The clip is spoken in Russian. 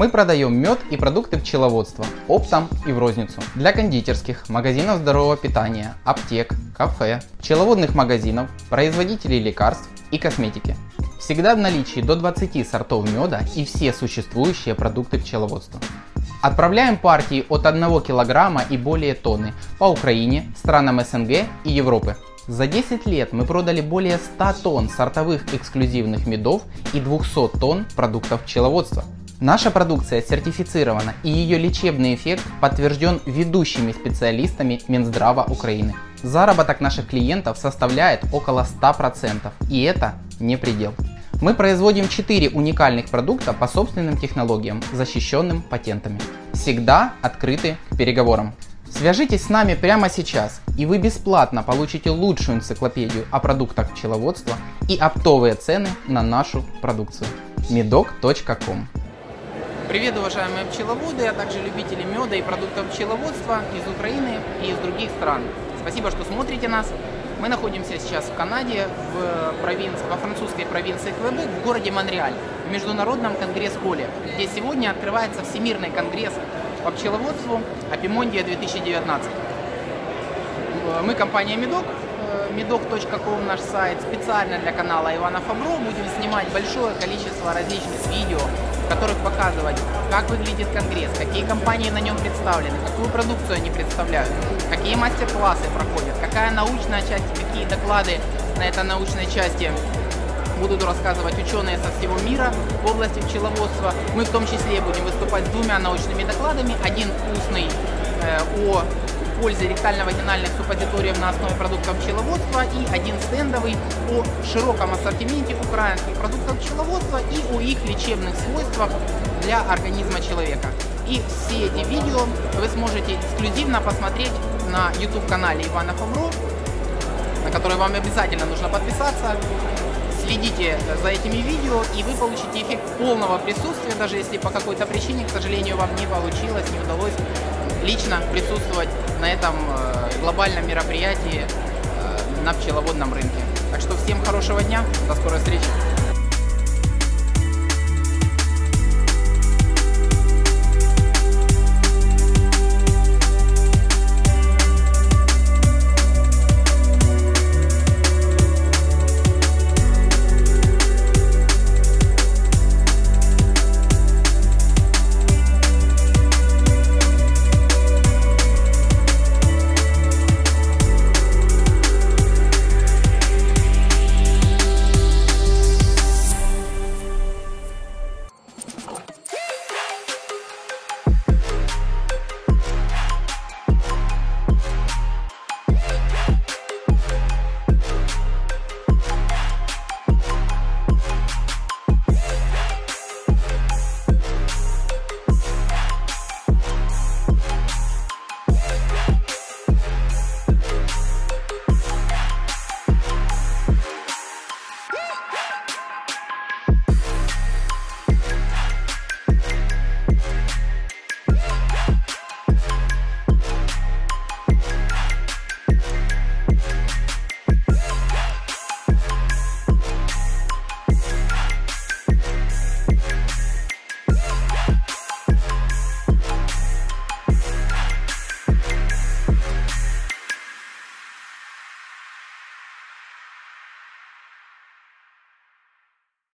Мы продаем мед и продукты пчеловодства оптом и в розницу для кондитерских, магазинов здорового питания, аптек, кафе, пчеловодных магазинов, производителей лекарств и косметики. Всегда в наличии до 20 сортов меда и все существующие продукты пчеловодства. Отправляем партии от 1 кг и более тонны по Украине, странам СНГ и Европы. За 10 лет мы продали более 100 тонн сортовых эксклюзивных медов и 200 тонн продуктов пчеловодства. Наша продукция сертифицирована и ее лечебный эффект подтвержден ведущими специалистами Минздрава Украины. Заработок наших клиентов составляет около 100%, и это не предел. Мы производим 4 уникальных продукта по собственным технологиям, защищенным патентами. Всегда открыты к переговорам. Свяжитесь с нами прямо сейчас, и вы бесплатно получите лучшую энциклопедию о продуктах пчеловодства и оптовые цены на нашу продукцию. medok.com Привет, уважаемые пчеловоды, а также любители меда и продуктов пчеловодства из Украины и из других стран. Спасибо, что смотрите нас. Мы находимся сейчас в Канаде, в провинции, во французской провинции Квебек, в городе Монреаль, в Международном конгресс-холле, где сегодня открывается Всемирный конгресс по пчеловодству Апимондия 2019. Мы компания Медок, medok.com наш сайт, специально для канала Ивана Фабро будем снимать большое количество различных видео, которых показывать, как выглядит конгресс, какие компании на нем представлены, какую продукцию они представляют, какие мастер-классы проходят, какая научная часть, какие доклады на этой научной части будут рассказывать ученые со всего мира в области пчеловодства. Мы в том числе будем выступать с двумя научными докладами. Один устный э, о пользе ректально-вагинальных суппозиториев на основе продуктов пчеловодства и один стендовый о широком ассортименте украинских продуктов пчеловодства и о их лечебных свойствах для организма человека. И все эти видео вы сможете эксклюзивно посмотреть на YouTube-канале Ивана Фомро, на который вам обязательно нужно подписаться. Следите за этими видео, и вы получите эффект полного присутствия, даже если по какой-то причине, к сожалению, вам не получилось, не удалось лично присутствовать на этом э, глобальном мероприятии э, на пчеловодном рынке. Так что всем хорошего дня, до скорой встречи.